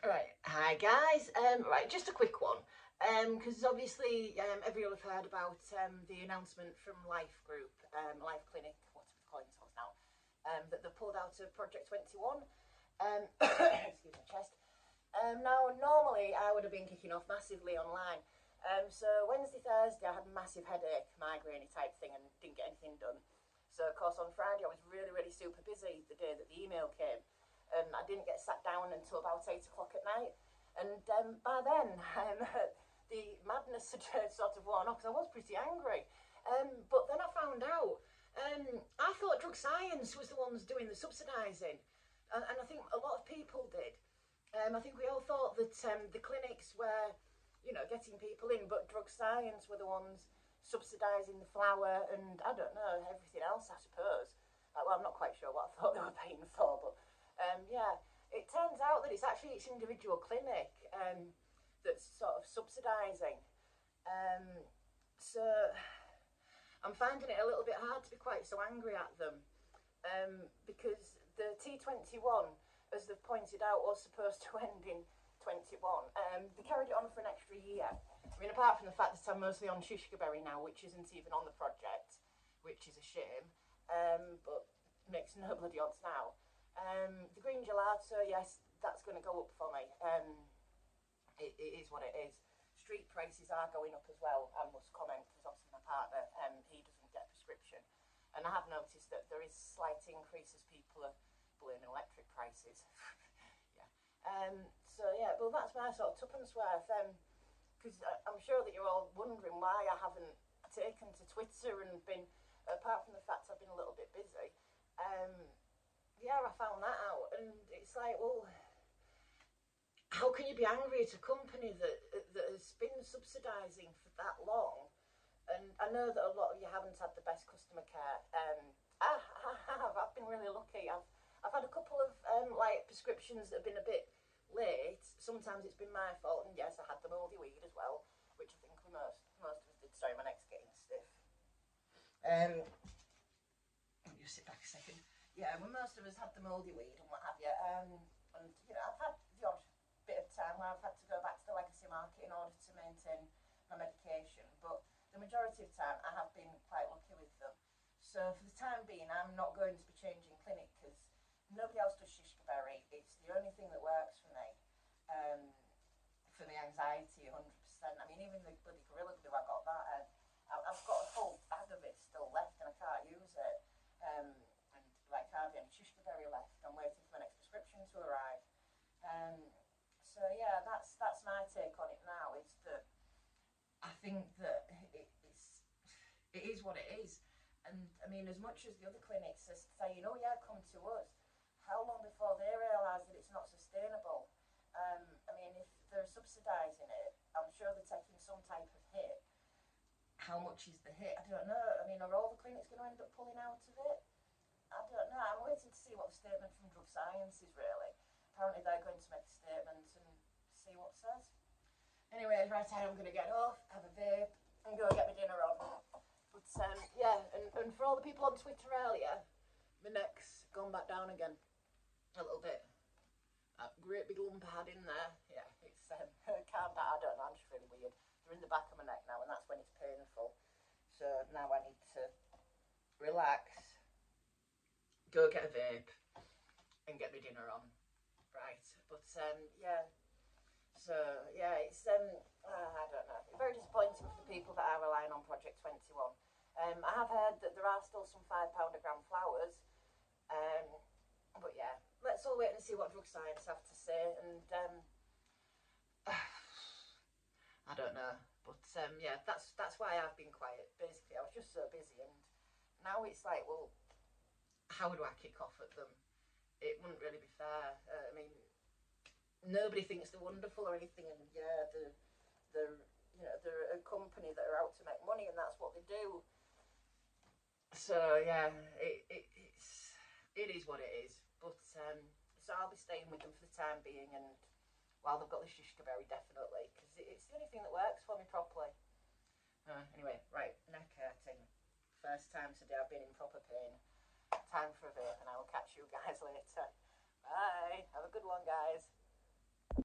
Right, hi guys. Um, right, just a quick one. Because um, obviously um, everyone have heard about um, the announcement from Lyphe Group, um, Lyphe Clinic, what are we calling themselves now, um, that they pulled out of Project 21. Um, excuse my chest. Um, now, normally I would have been kicking off massively online. Um, so Wednesday, Thursday, I had a massive headache, migraine type thing, and didn't get anything done. So of course on Friday I was really, really super busy the day that the email came I didn't get sat down until about eight o'clock at night. And um, by then, um, the madness had sort of worn off because I was pretty angry. Um, but then I found out, um, I thought drug science was the ones doing the subsidising. And, and, I think a lot of people did. I think we all thought that the clinics were, you know, getting people in, but drug science were the ones subsidising the flour and I don't know, everything else, I suppose. Well, I'm not quite sure what I thought they were paying for, but um, yeah, it turns out that it's actually each individual clinic um, that's sort of subsidising. Um, so I'm finding it a little bit hard to be quite so angry at them um, because the T21, as they've pointed out, was supposed to end in 21. Um, they carried it on for an extra year. I mean, apart from the fact that I'm mostly on Shishkaberry now, which isn't even on the project, which is a shame, um, but makes no bloody odds now. Um, the green gelato, yes, that's going to go up for me. Um, it, it is what it is. Street prices are going up as well, I must comment, because obviously my partner, um, he doesn't get prescription. And I have noticed that there is slight increase as people are blowing electric prices. yeah. Um, so yeah, well that's my sort of tuppence worth. Because um, I'm sure that you're all wondering why I haven't taken to Twitter and been, apart from the fact I've been a little bit busy, um, yeah, I found that out, and it's like, well, how can you be angry at a company that that has been subsidising for that long? And I know that a lot of you haven't had the best customer care. Um, I, I have. I've been really lucky. I've I've had a couple of um, like prescriptions that have been a bit late. Sometimes it's been my fault, and yes, I had the mouldy weed as well, which I think most most of us did. Sorry, my neck's getting stiff. Um, you sit back a second yeah, well, most of us had the mouldy weed and what have you. Um, and, you know, I've had the odd bit of time where I've had to go back to the legacy market in order to maintain my medication. But the majority of time, I have been quite lucky with them. So for the time being, I'm not going to be changing clinic because nobody else does Shishkaberry. It's the only thing that works for me. Um, for the anxiety, 100%. I mean, even the bloody Gorilla Glue, I got that. And I've got a full bag of it still left and I can't use it. Um, like hardly any Shishkaberry left. I'm waiting for my next prescription to arrive. Um, so yeah, that's that's my take on it now. Is that I think that it, it's it is what it is, and I mean, as much as the other clinics are saying, "Oh yeah, come to us," how long before they realise that it's not sustainable? Um, I mean, if they're subsidising it, I'm sure they're taking some type of hit. How much is the hit? I don't know. I mean, are all the clinics going to end up pulling out of it? I don't know. I'm waiting to see what the statement from Drug Science is really. Apparently they're going to make a statement and see what says. Anyway, right now I'm going to get off, have a vape, and go get my dinner on. But um, yeah, and, and for all the people on Twitter earlier, my neck's gone back down again a little bit. That great big lump I had in there, yeah, it's um, calmed down. I don't know, I'm just really weird. They're in the back of my neck now, and that's when it's painful. So now I need to relax go get a vape and get my dinner on. Right, but um, yeah, so yeah, it's um, uh, I don't know, very disappointing for the people that are relying on Project 21. Um, I have heard that there are still some five pound a gram flowers, um, but yeah, let's all wait and see what drug science have to say. And um, I don't know, but um, yeah, that's that's why I've been quiet. Basically, I was just so busy, and now it's like, well, how do I kick off at them? It wouldn't really be fair. Uh, I mean, nobody thinks they're wonderful or anything, and yeah, they're, they're you know they're a company that are out to make money, and that's what they do. So yeah, it, it it's it is what it is. But um, so I'll be staying with them for the time being, and while they've got the shishkaberry, definitely, because it's the only thing that works for me properly. Uh, anyway, right, neck hurting. First time today I've been in proper pain time for a vape and I will catch you guys later. Bye. Have a good one, guys.